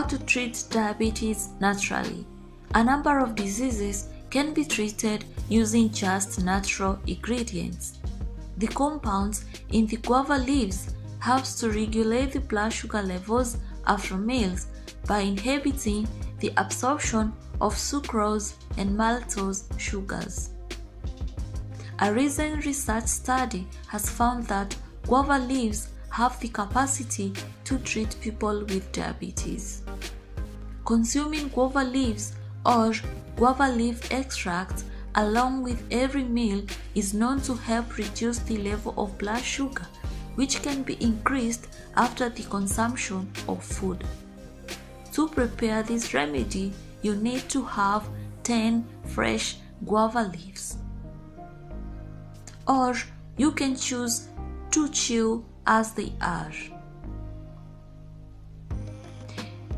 to treat diabetes naturally. A number of diseases can be treated using just natural ingredients. The compounds in the guava leaves helps to regulate the blood sugar levels after meals by inhibiting the absorption of sucrose and maltose sugars. A recent research study has found that guava leaves have the capacity to treat people with diabetes. Consuming guava leaves or guava leaf extract along with every meal is known to help reduce the level of blood sugar, which can be increased after the consumption of food. To prepare this remedy, you need to have 10 fresh guava leaves. Or you can choose to chew as they are.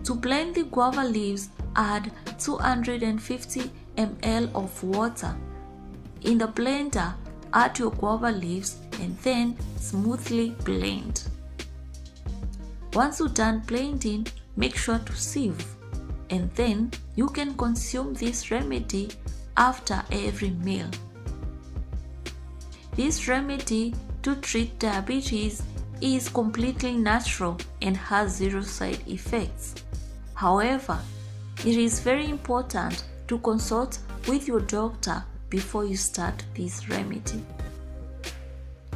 To blend the guava leaves, add 250 ml of water. In the blender, add your guava leaves and then smoothly blend. Once you're done blending, make sure to sieve and then you can consume this remedy after every meal. This remedy to treat diabetes is completely natural and has zero side effects. However, it is very important to consult with your doctor before you start this remedy.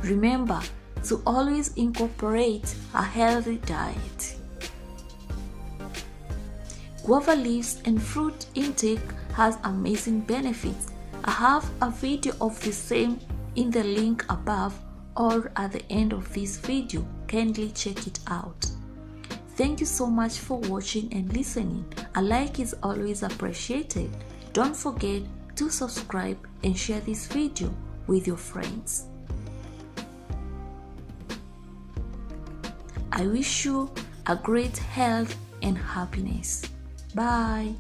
Remember to always incorporate a healthy diet. Guava leaves and fruit intake has amazing benefits. I have a video of the same in the link above or at the end of this video. Kindly check it out. Thank you so much for watching and listening. A like is always appreciated. Don't forget to subscribe and share this video with your friends. I wish you a great health and happiness. Bye.